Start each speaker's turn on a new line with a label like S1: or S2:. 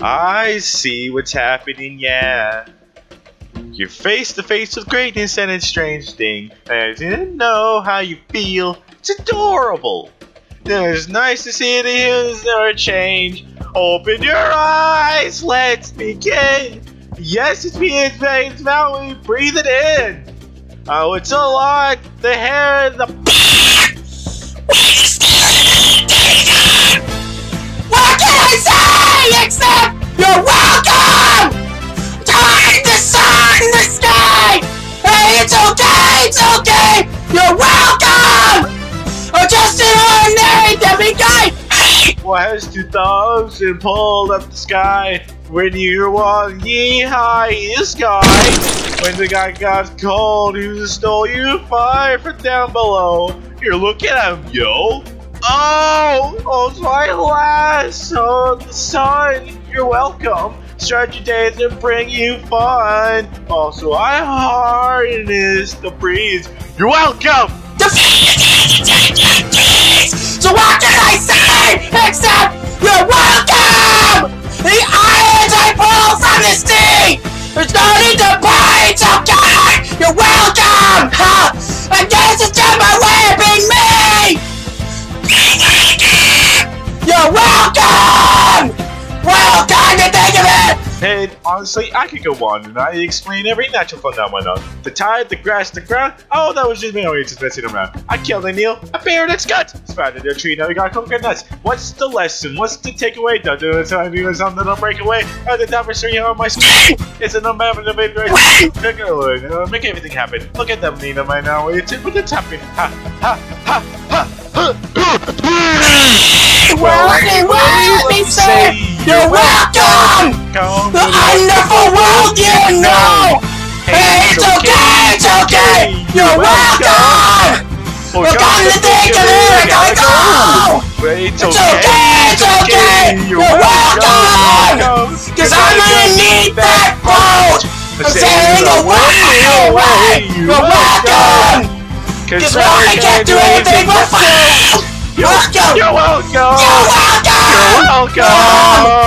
S1: I see what's happening, yeah. You're face to face with greatness and it's strange thing. I didn't know how you feel. It's adorable. It's nice to see the hills never change. Open your eyes, let's begin. Yes, it's me, it's veins, now we breathe it in. Oh, it's a lot. The hair the.
S2: you're welcome? Time the sun in the sky. Hey, it's okay, it's okay. You're welcome. I'm just an ordinary demigod.
S1: Was 2000 pulled up the sky when you were on the highest sky. When the guy got cold, who stole you fire from down below. You're looking at him, yo. Oh, oh, last. Oh, the sun. You're welcome. Start your days and bring you fun. Also, I harness the breeze. You're welcome.
S2: So what can I say except you're welcome? The irons I pull from the sea. There's no need to pay. It's okay. You're welcome. Of.
S1: Hey, honestly, I could go on and I explain every natural phenomenon. The tide, the grass, the ground. Oh, that was just me only just messing around. I killed a Neil, a bear and its guts. Sprouted a tree, now we got coconuts. What's the lesson? What's the takeaway? Don't do it, I do something, don't break away. Oh, the top three on my screen. It's an unbalanced debate right uh, Make everything happen. Look at them, Nina, my now. It's it, but it's happening. Ha, ha, ha, ha, ha.
S2: Well, anyway, let me say you're welcome.
S1: Come
S2: The wonderful world you know. Hey, it's okay, it's okay. You're welcome. We're going to think of it. Going to go.
S1: It's
S2: It's okay, it's okay. You're welcome. Cause I'm gonna need that boat. I'm sailing away, away. You're welcome. Cause I can't do anything but fail. Welcome.
S1: You're welcome.
S2: You're welcome.
S1: You're welcome.